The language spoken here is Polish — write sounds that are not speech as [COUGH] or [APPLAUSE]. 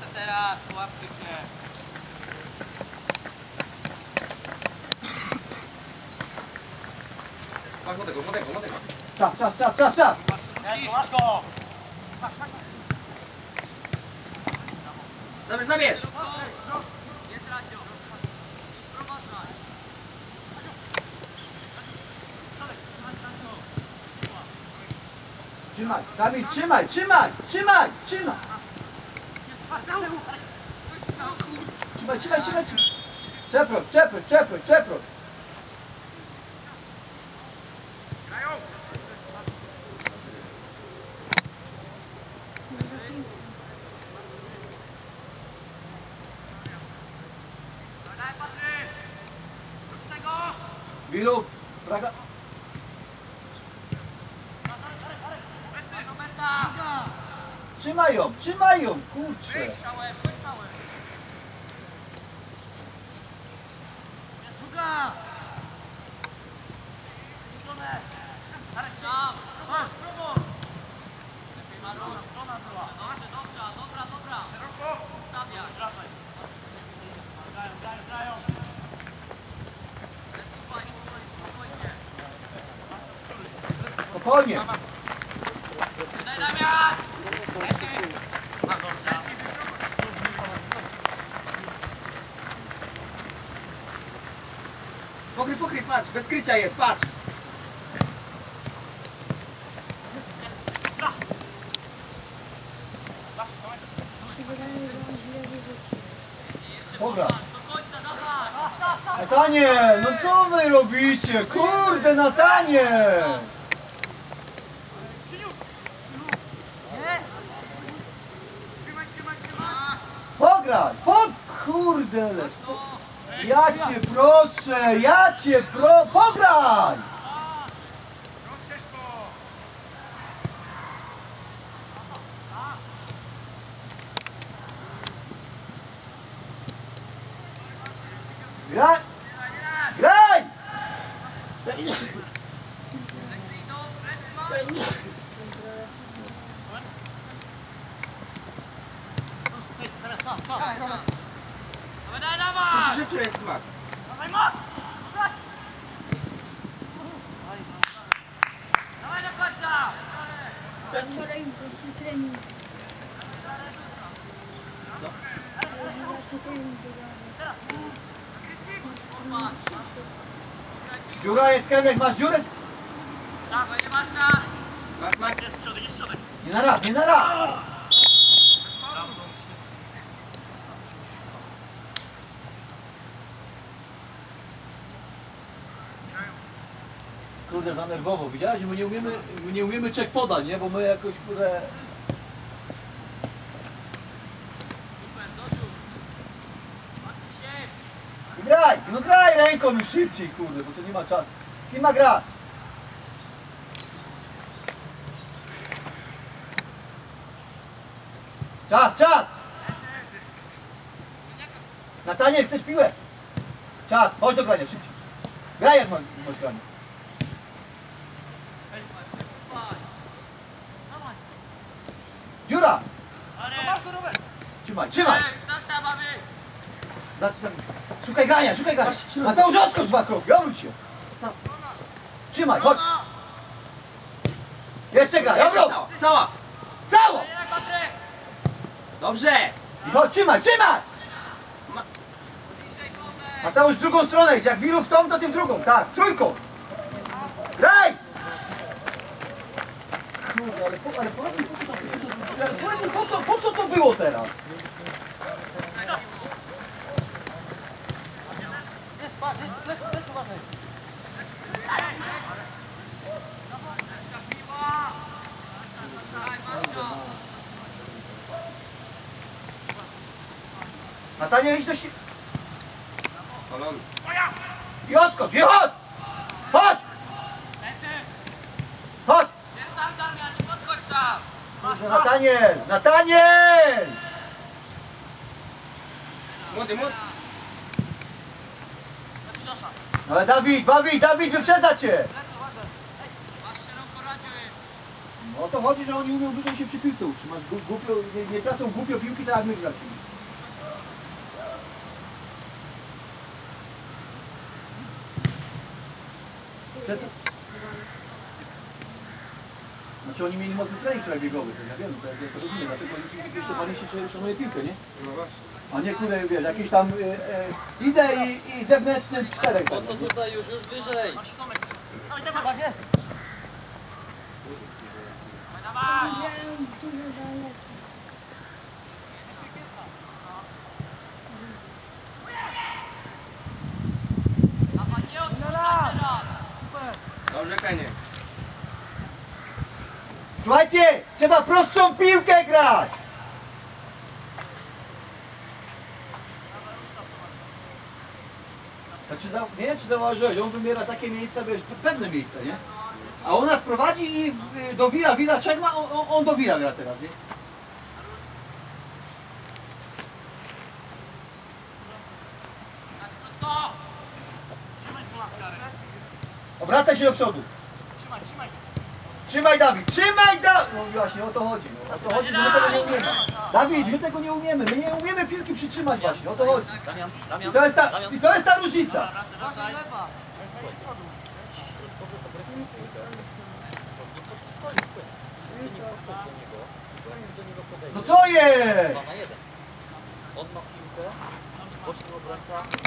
Wasza teraz, łapcie się. Masz młodego, młodego, młodego. Czas, czas, czas, czas, czas! Masz go, masz go! Zabierz, zabierz! Jest radio. Prowadzaj. Trzymaj, Kamil, trzymaj, trzymaj, trzymaj, trzymaj! Trzymaj, trzymaj, trzymaj, trzymaj. Przeproś, przeproś, przeproś, przeproś. Daj Patryk! Rób z tego! Wilu, Braga. Roberta! Trzymaj ją, trzymaj ją, kurczę. Całe, chodź całe. Druga! Stronę! Tam! Prowadź, prowadź! Lepiej Maru. Strona była. Dobrze, dobra, dobra, dobra. Szeroko! Stawiaj. Grają, grają. Przesuwaj, spokojnie, spokojnie. Spokojnie. Daj Damian! Pokryj, pokryj, patrz, bez krycia jest, patrz! Dobra. Natanie, no co wy robicie? Kurde, Natanie! Pograj, po kurde. le- Ja cię proszę, ja cię pro... Pograj! Graj! Graj! Plecy [LAUGHS] idą, plecy masz! Dawaj, dawaj, dawaj! Szybciej, szybciej jest smak. Dawaj, moc! Dawaj do końca! Wczoraj właśnie trening. Właśnie trening Dziura jest, Kenek, masz dziurę? Dawaj, nie masz czas! Masz, masz. Nie na raz, nie na raz! Kurde, za nerwowo, widziałeś? My nie umiemy, my nie umiemy czek podań, nie? Bo my jakoś, kurde... Super, Zosiu! Patrz się! Graj, no graj ręką już szybciej, kurde, bo to nie ma czasu. Z kim ma grać? Czas, czas! Nataniel, chcesz piłę? Czas, chodź do grania, szybciej. Graj jak masz granie. Przesuwaj! Dawaj! Ale... Go, Robert! Trzymaj, trzymaj! Szukaj grania, szukaj grania. Mateusz, odskocz dwa kroki, obróć się. Co? Trzymaj, chodź. Jeszcze graj, obróć. cała, cała! Dobrze! I chodź, trzymaj, trzymaj! Mateusz w drugą stronę idź, jak wiru w tą, to ty w drugą, tak, trójką. Graj! Kurde, ale, po, ale ale to było teraz? Patrz, jest, lec, lec, uważaj! Piła! Daj, masz go! Nataniel, idź do si... Kolon. I odskocz, i chodź! Chodź! Lecy! Chodź! Jest tam, Damian, nie podchodź tam! Proszę, Nataniel! Nataniel! Młody, młody. Ale Dawid, Dawid, Dawid, wyprzedza cię! Jest! No o to chodzi, że oni umią dłużej się przy piłce utrzymać. Głupio, nie, nie tracą głupio piłki, tak jak my tracimy. Przez... Znaczy oni mieli mocny trening wczoraj biegowy, to ja wiem, to, ja to rozumiem, dlatego jeszcze, jeszcze pan jeszcze szanuje piłkę, nie? No właśnie. A nie kurde, wiesz, jakieś tam e, e, idę i, i zewnętrzny w czterech. Po co nie? tutaj już, już wyżej? Grają dużo daleko. Dobrze, Kenie. Słuchajcie, trzeba prostszą piłkę grać! Znaczy, nie wiem czy zauważyłeś, on wybiera takie miejsca, wiesz, pewne miejsca, nie? A on nas prowadzi i y, do Wila, Wila Czerma, on, on do Wila gra teraz, nie? Obracaj się do przodu. Trzymaj Dawid, trzymaj Dawid! No właśnie o to chodzi, no. o to chodzi, że my tego nie umiemy. Dawid, my tego nie umiemy, my nie umiemy piłki przytrzymać właśnie, o to chodzi. I to jest ta, i to jest ta różnica. No co jest? On ma piłkę, boczny obrońca